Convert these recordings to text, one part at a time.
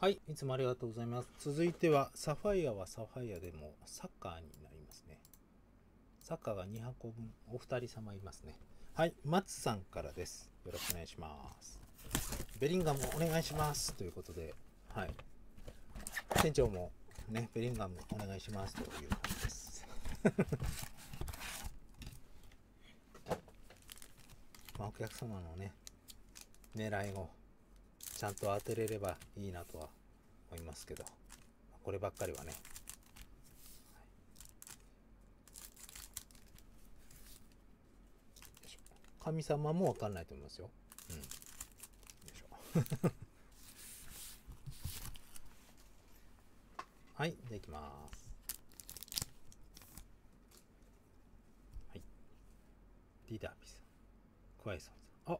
はい、いつもありがとうございます。続いては、サファイアはサファイアでもサッカーになりますね。サッカーが2箱分、お二人様いますね。はい、松さんからです。よろしくお願いします。ベリンガムお願いします。ということで、はい。店長もね、ベリンガムお願いしますという感じです。まあ、お客様のね、狙いをちゃんと当てれればいいなとは思いますけど、こればっかりはね。神様もわかんないと思いますよ。うん。よいしょ。はい、じゃあいきます。はい。ディダービさん。クワイさん。あ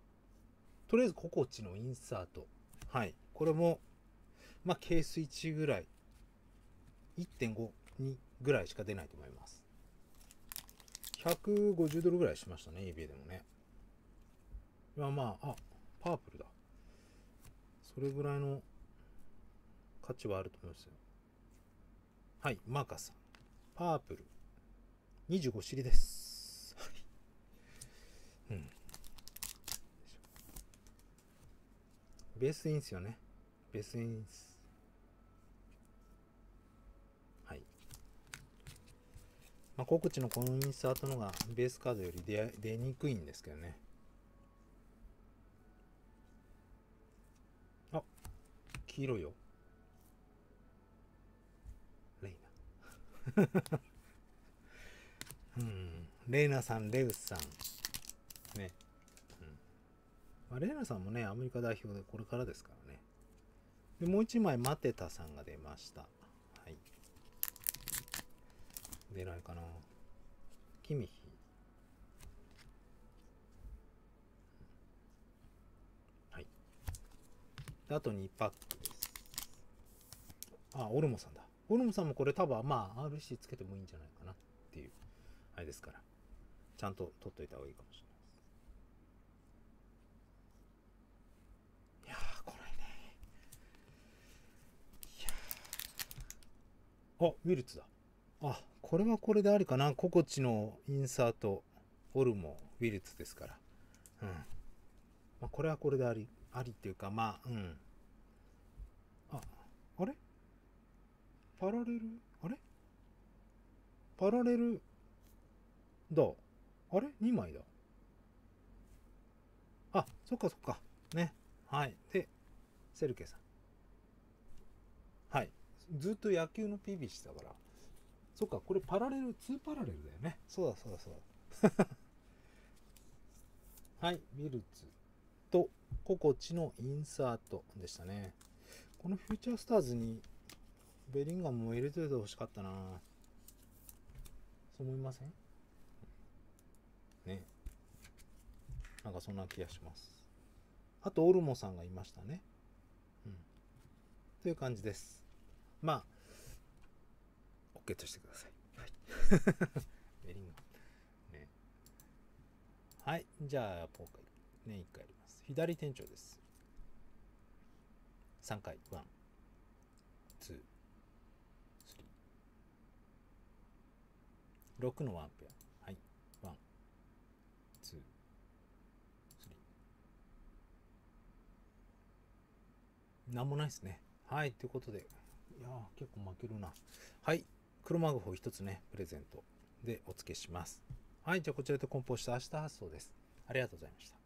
とりあえずココチのインサート。はい。これも、まあ、ケース1ぐらい。1.5、2ぐらいしか出ないと思います。150ドルぐらいしましたね、eBay でもね。まあまあ、あ、パープルだ。それぐらいの価値はあると思いますよ。はい、マーカスさん。パープル。25尻です。はい。うん。ベースインスよね。ベースインス。はい。まあ、告知のこのインサートのがベースカードより出出にくいんですけどね。あ、黄色よ。レイナ。うん。レイナさん、レウスさん。ね。まあ、レーナさんもね、アメリカ代表でこれからですからね。で、もう一枚、マテタさんが出ました。はい。出ないかな。キミヒ。はい。あと2パックです。あ、オルモさんだ。オルモさんもこれ多分、まあ、RC つけてもいいんじゃないかなっていう、あれですから。ちゃんと取っといた方がいいかもしれない。いやー、これね。いやーあ、ウィルツだ。あ、これはこれでありかな。ココチのインサート、オルモ、ウィルツですから。うん。まあ、これはこれであり、ありっていうか、まあ、うん。あ、あれ？パラレル、あれ？パラレル、だ。あれ ?2 枚だ。あ、そっかそっか。ね。はい。で、セルケさん。はい。ずっと野球の PB してたから。そっか、これパラレル、2パラレルだよね。そうだそうだそうだ。はい。ビルツとココチのインサートでしたね。このフューチャースターズにベリンガムも入れといてほしかったなそう思いません？ね。なんかそんな気がします。あと、オルモさんがいましたね。うん。という感じです。まあ、OK としてください。はい。ベリンガム。ね。はい。じゃあ、ポーカー、ね、1回やります。左店長です。3回。1、2、3。6のワンペア。はい。1、2、3。なんもないですね。はい。ということで、いやー、結構負けるな。はい。黒マグホ一つね、プレゼントでお付けします。はい。じゃあ、こちらで梱包した明日発送です。ありがとうございました。